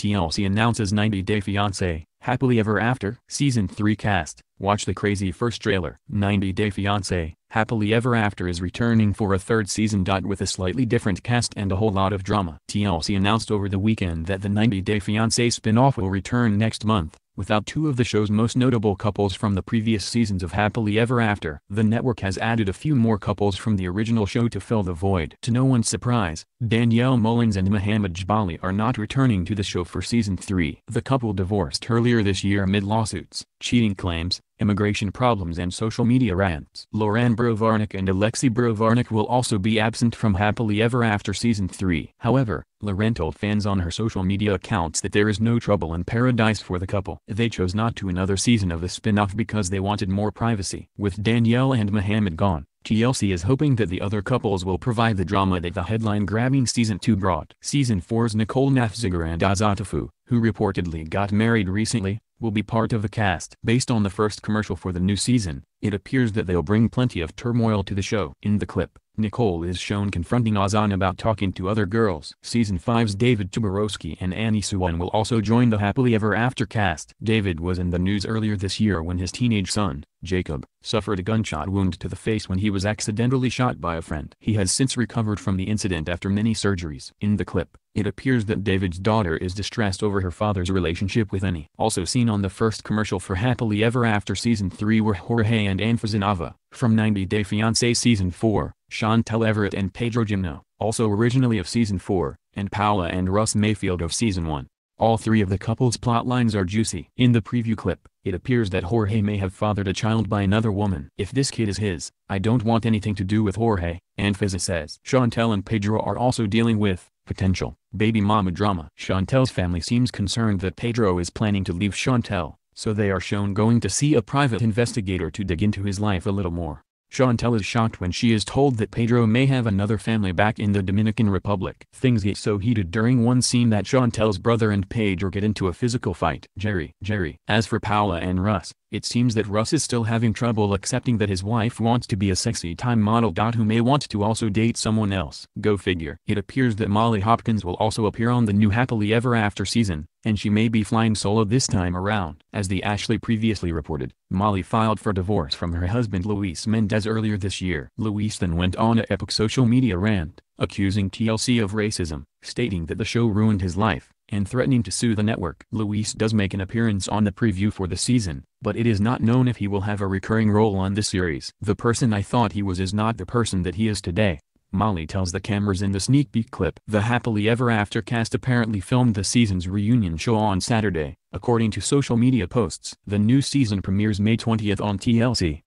TLC announces 90 Day Fiancé, Happily Ever After. Season 3 cast, watch the crazy first trailer. 90 Day Fiancé, Happily Ever After is returning for a third season. With a slightly different cast and a whole lot of drama. TLC announced over the weekend that the 90 Day Fiancé spin-off will return next month, without two of the show's most notable couples from the previous seasons of Happily Ever After. The network has added a few more couples from the original show to fill the void. To no one's surprise, Danielle Mullins and Mohamed Jbali are not returning to the show for season 3. The couple divorced earlier this year amid lawsuits, cheating claims, immigration problems and social media rants. Loren Brovarnik and Alexei Brovarnik will also be absent from Happily Ever After Season 3. However, Lauren told fans on her social media accounts that there is no trouble in paradise for the couple. They chose not to another season of the spin-off because they wanted more privacy. With Danielle and Mohamed gone, TLC is hoping that the other couples will provide the drama that the headline-grabbing Season 2 brought. Season 4's Nicole Nafziger and Azan Tefou, who reportedly got married recently, will be part of the cast. Based on the first commercial for the new season, it appears that they'll bring plenty of turmoil to the show. In the clip, Nicole is shown confronting Azan about talking to other girls. Season 5's David Toborowsky and Annie Suwan will also join the Happily Ever After cast. David was in the news earlier this year when his teenage son, Jacob, suffered a gunshot wound to the face when he was accidentally shot by a friend. He has since recovered from the incident after many surgeries. In the clip, it appears that David's daughter is distressed over her father's relationship with Annie. Also seen on the first commercial for Happily Ever After Season 3 were Jorge and Anfisa Nava. From 90 Day Fiancé Season 4, Chantel Everett and Pedro Jimeno, also originally of Season 4, and Paola and Russ Mayfield of Season 1. All three of the couple's plotlines are juicy. In the preview clip, it appears that Jorge may have fathered a child by another woman. If this kid is his, I don't want anything to do with Jorge, Anfisa says. Chantel and Pedro are also dealing with, potential, baby mama drama. Chantel's family seems concerned that Pedro is planning to leave Chantel, so they are shown going to see a private investigator to dig into his life a little more. Chantel is shocked when she is told that Pedro may have another family back in the Dominican Republic. Things get so heated during one scene that Chantel's brother and Pedro get into a physical fight. Jerry, Jerry. As for Paula and Russ, it seems that Russ is still having trouble accepting that his wife wants to be a sexy time model. Who may want to also date someone else. Go figure. It appears that Molly Hopkins will also appear on the new Happily Ever After season, and she may be flying solo this time around. As the Ashley previously reported, Molly filed for divorce from her husband Luis Mendez earlier this year. Luis then went on a epic social media rant, accusing TLC of racism, stating that the show ruined his life, and threatening to sue the network. Luis does make an appearance on the preview for the season, but it is not known if he will have a recurring role on the series. The person I thought he was is not the person that he is today. Molly tells the cameras in the sneak peek clip. The Happily Ever After cast apparently filmed the season's reunion show on Saturday, according to social media posts. The new season premieres May 20th on TLC.